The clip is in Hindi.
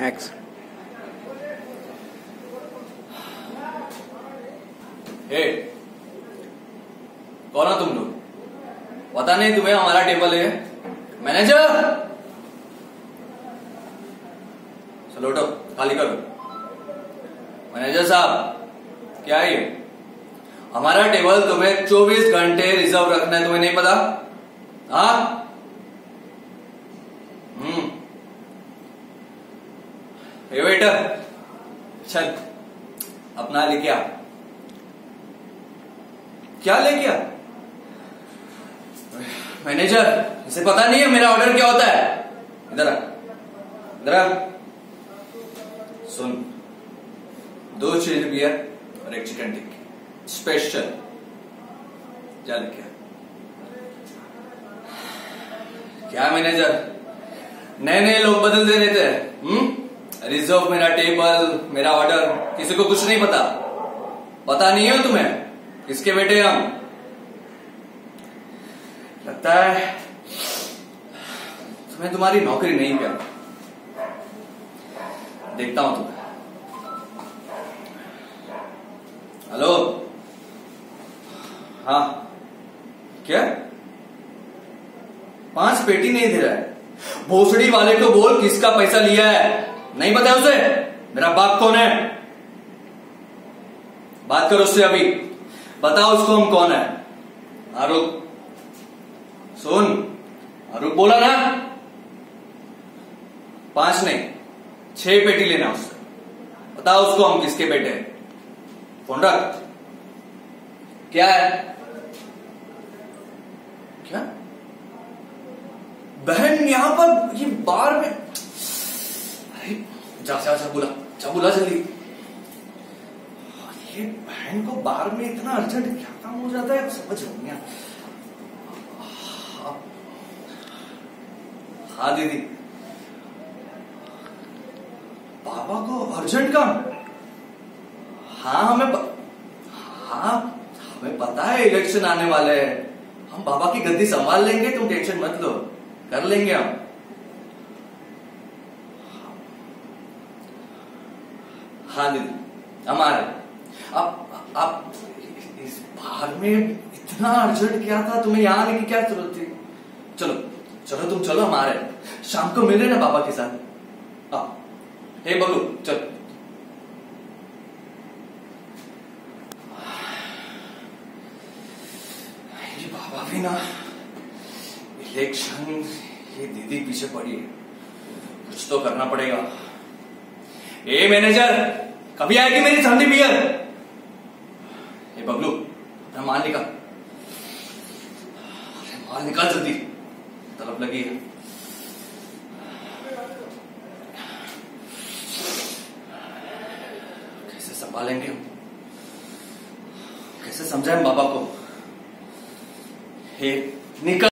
एक्स हे कौन हो तुम लोग? पता नहीं तुम्हें हमारा टेबल है। मैनेजर चलो उठो, खाली करो। मैनेजर साहब, क्या है हमारा टेबल तुम्हें 24 घंटे रिज़र्व रखना है, तुम्हें नहीं पता? हाँ? ये वेटर चल, अपना लेके आ। क्या लेके आ? मैनेजर, इसे पता नहीं है मेरा ऑर्डर क्या होता है। इधर आ इधर आ। सुन, दो चिल्ड बियर और एक चिकन टिक्की स्पेशल जा आ? क्या मैनेजर? नए नए लोग बदलते रहते हैं हम्म? रिज़र्व मेरा टेबल मेरा ऑर्डर किसी को कुछ नहीं पता। पता नहीं हो तुम्हें? किसके बेटे हम? लगता है तुम्हें तुम्हारी नौकरी नहीं प्यार देखता हूँ तुम्हें। हेलो? हाँ। क्या? पाँच पेटी नहीं दे रहा है। भोसड़ी वाले को बोल किसका पैसा लिया है? नहीं पता उसे? मेरा बाप कौन है? बात करो उससे अभी। बताओ उसको हम कौन है? आरूप। सुन। आरूप बोला ना? पाँच नहीं, छह पेटी लेना उससे। बताओ उसको हम किसके बेटे हैं? फ़ोन रख। क्या है? क्या? बहन, यहाँ पर ये बार में जा जा बोला। जल्दी। ये बहन को बार में इतना अर्जेंट क्या काम हो जाता है? समझ नहीं आता हाँ। दीदी। बाबा को अर्जेंट काम? हाँ हमें. हाँ हमें पता है इलेक्शन आने वाले हैं। हम बाबा की गद्दी संभाल लेंगे, तुम टेंशन मत लो। कर लेंगे हम। हाँ दीदी हमारे। अब अब इस बार में इतना अर्जेंट क्या था? तुम्हें यहाँ आने की क्या ज़रूरत थी? चलो चलो तुम चलो हमारे। शाम को मिल रहे ना बाबा के साथ। हाँ। हे बलू चल। ये बाबा भी ना, इलेक्शन ये दीदी पीछे पड़ी है। कुछ तो करना पड़ेगा। ए मैनेजर कभी आएगी मेरी ठंडी बियर ये बबलू, अपना माल निकाल। अरे, माल निकाल जल्दी। तलब लगी है। कैसे संभालेंगे हम? कैसे समझाएँ बाबा को? हे निकल।